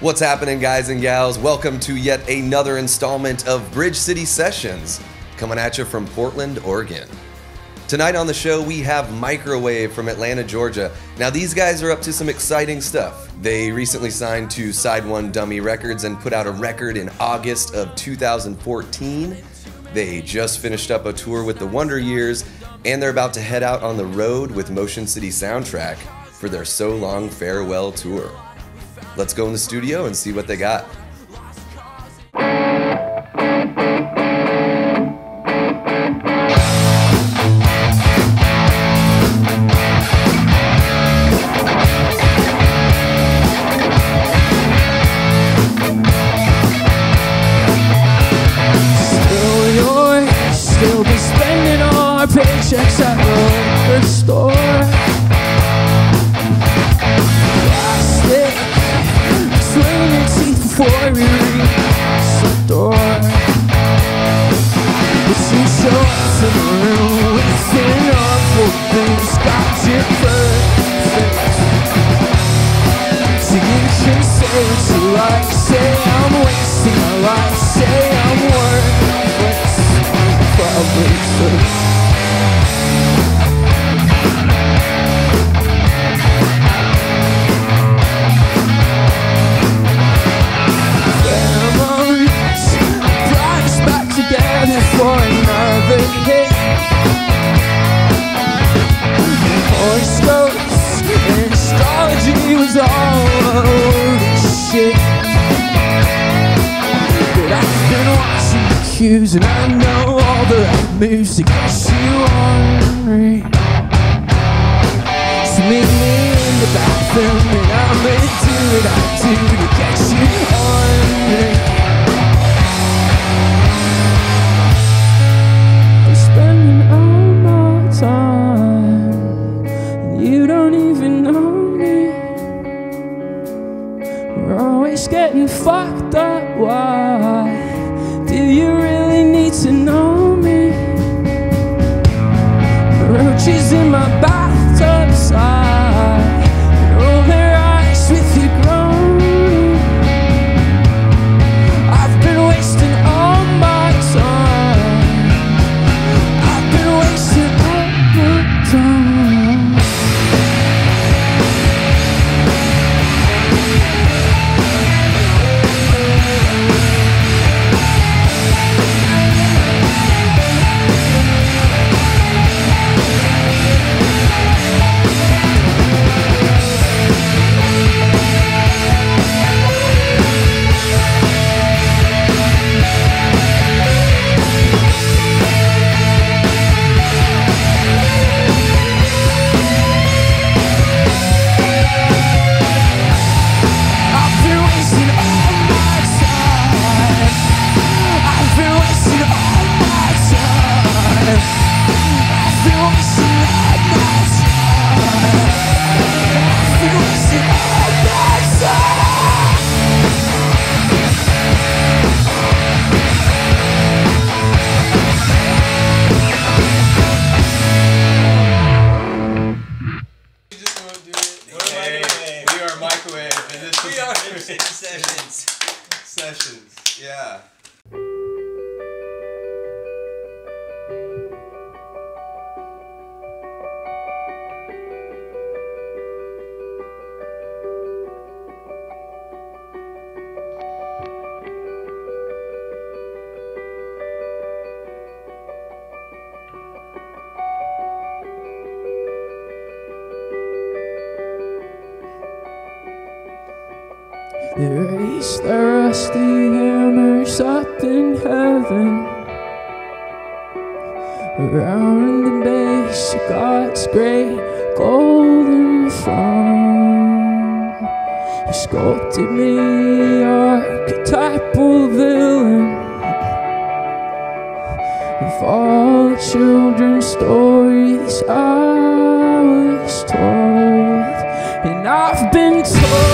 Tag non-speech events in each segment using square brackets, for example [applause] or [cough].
What's happening, guys and gals? Welcome to yet another installment of Bridge City Sessions, coming at you from Portland, Oregon. Tonight on the show, we have Microwave from Atlanta, Georgia. Now, these guys are up to some exciting stuff. They recently signed to SideOneDummy Records and put out a record in August of 2014. They just finished up a tour with the Wonder Years, and they're about to head out on the road with Motion City Soundtrack for their So Long Farewell tour. Let's go in the studio and see what they got. Still be spending all our paychecks the store. Cues and I know all the moves to get you ornery. So meet me in the bathroom and I'ma do what I do to get you ornery. Hey, we are microwave, and this We is are Sessions. [laughs] sessions. Yeah. They raise the rusty hammers up in heaven. Around the base of God's great golden throne. You sculpted me, archetypal villain. Of all the children's stories I was told, and I've been told.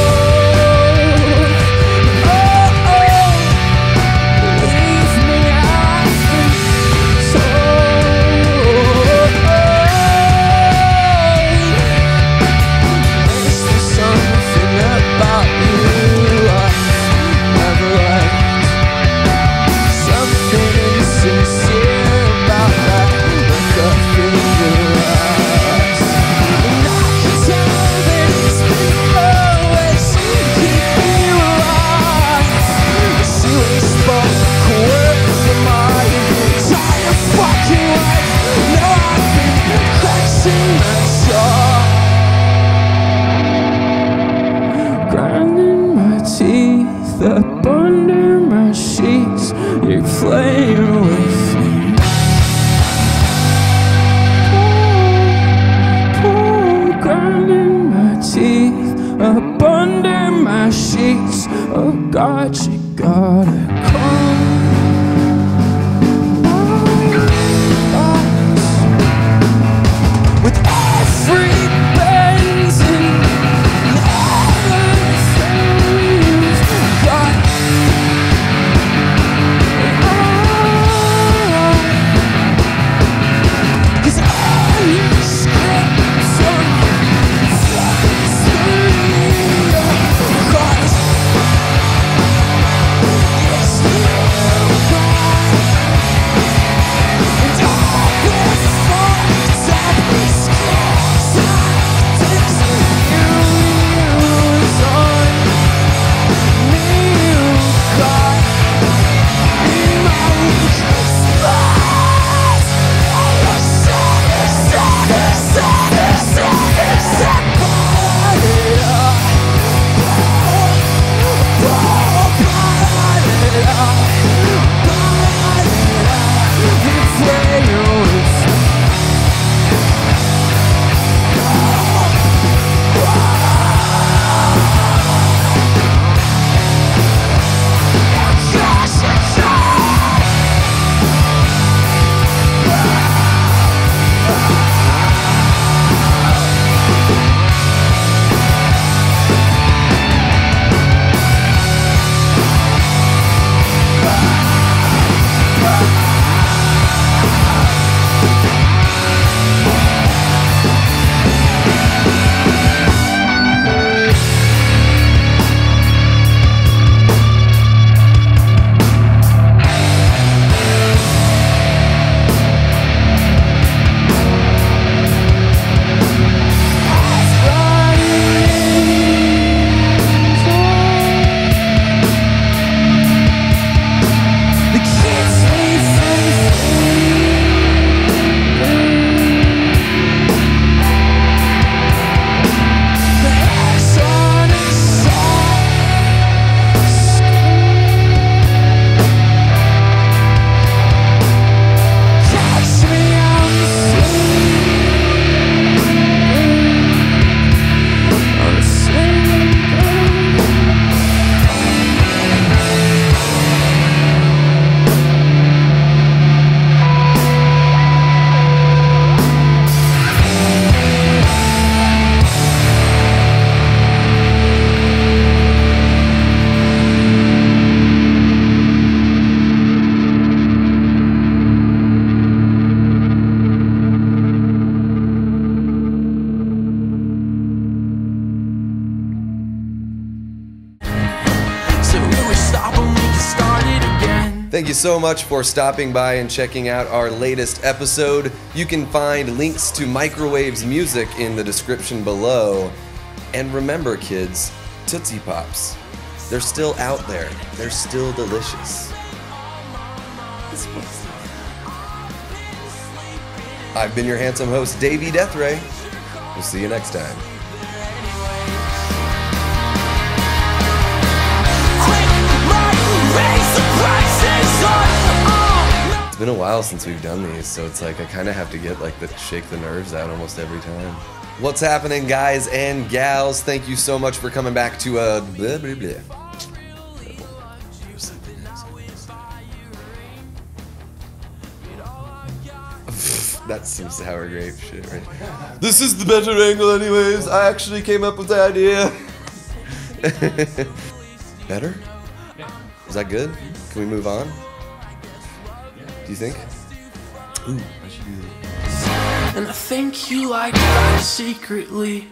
Thank you so much for stopping by and checking out our latest episode. You can find links to Microwave's music in the description below. And remember, kids, Tootsie Pops, they're still out there, they're still delicious. I've been your handsome host, Davey Death Ray. We'll see you next time. It's been a while since we've done these, so it's like I kind of have to get like the shake the nerves out almost every time. What's happening, guys and gals? Thank you so much for coming back to uh blah blah blah. [laughs] That's some sour grape shit, right? This is the better angle, anyways. I actually came up with the idea. [laughs] better? Is that good? Can we move on? You think? Ooh, I should do that. And I think you like that secretly.